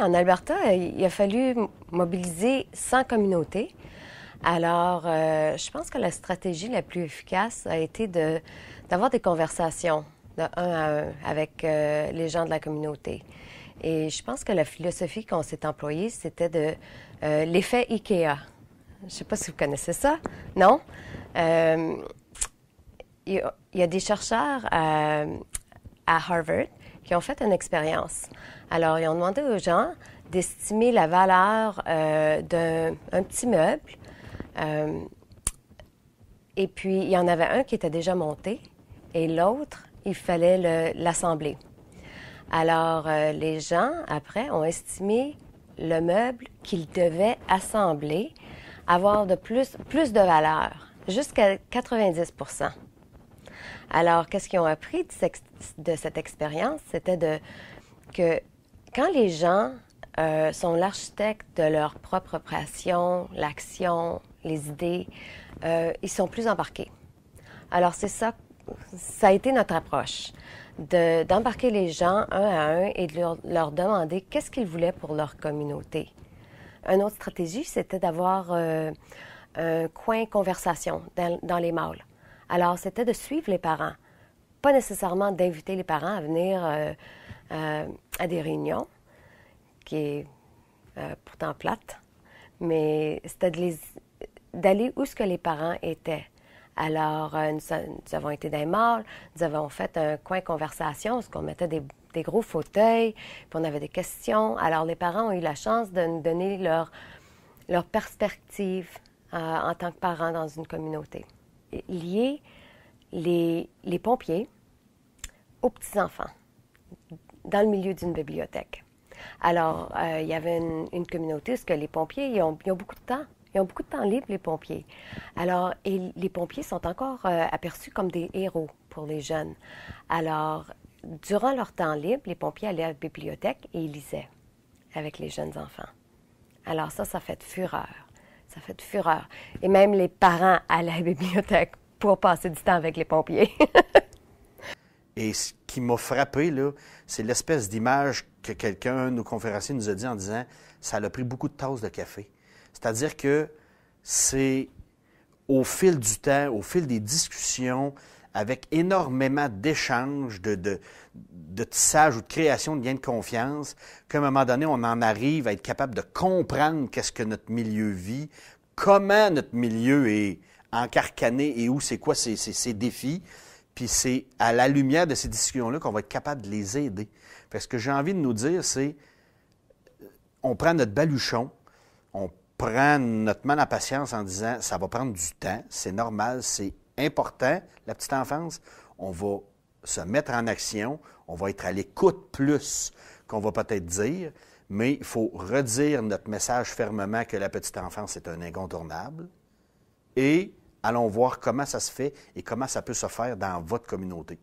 En Alberta, il a fallu mobiliser 100 communautés. Alors, euh, je pense que la stratégie la plus efficace a été d'avoir des conversations de un à un avec euh, les gens de la communauté. Et je pense que la philosophie qu'on s'est employée, c'était de euh, l'effet IKEA. Je ne sais pas si vous connaissez ça, non? il y a des chercheurs à Harvard qui ont fait une expérience. Alors, ils ont demandé aux gens d'estimer la valeur euh, d'un petit meuble. Euh, et puis, il y en avait un qui était déjà monté et l'autre, il fallait l'assembler. Alors, euh, les gens, après, ont estimé le meuble qu'ils devaient assembler avoir de plus, plus de valeur, jusqu'à 90 alors, qu'est-ce qu'ils ont appris de, cette expérience? C'était que quand les gens euh, sont l'architecte de leur propre opération, l'action, les idées, euh, ils sont plus embarqués. Alors, c'est ça, ça a été notre approche, d'embarquer les gens un à un et de leur, demander qu'est-ce qu'ils voulaient pour leur communauté. Une autre stratégie, c'était d'avoir euh, un coin conversation dans, dans les malls. Alors, c'était de suivre les parents. Pas nécessairement d'inviter les parents à venir euh, euh, à des réunions, qui est euh, pourtant plate, mais c'était d'aller où ce que les parents étaient. Alors, nous, avons été dans les malls, nous avons fait un coin conversation, parce qu'on mettait des, gros fauteuils, puis on avait des questions. Alors, les parents ont eu la chance de nous donner leur perspective en tant que parents dans une communauté lier les, pompiers aux petits-enfants dans le milieu d'une bibliothèque. Alors, euh, il y avait une, communauté parce que les pompiers, ils ont, beaucoup de temps. Ils ont beaucoup de temps libre, les pompiers. Alors, et les pompiers sont encore euh, aperçus comme des héros pour les jeunes. Alors, durant leur temps libre, les pompiers allaient à la bibliothèque et ils lisaient avec les jeunes enfants. Alors ça, ça fait de fureur ça fait de fureur. Et même les parents à la bibliothèque pour passer du temps avec les pompiers. Et ce qui m'a frappé, là, c'est l'espèce d'image que quelqu'un, nos conférenciers, nous a dit en disant ça a pris beaucoup de tasses de café. C'est-à-dire que c'est au fil du temps, au fil des discussions, avec énormément d'échanges, de, de, tissage ou de création de liens de confiance, qu'à un moment donné, on en arrive à être capable de comprendre qu'est-ce que notre milieu vit, comment notre milieu est encarcané et où c'est quoi ses, défis. Puis c'est à la lumière de ces discussions-là qu'on va être capable de les aider. Parce ce que j'ai envie de nous dire, c'est on prend notre baluchon, on prend notre mal à patience en disant ça va prendre du temps, c'est normal, c'est important, la petite enfance, on va se mettre en action, on va être à l'écoute plus qu'on va peut-être dire, mais il faut redire notre message fermement que la petite enfance est un incontournable et allons voir comment ça se fait et comment ça peut se faire dans votre communauté.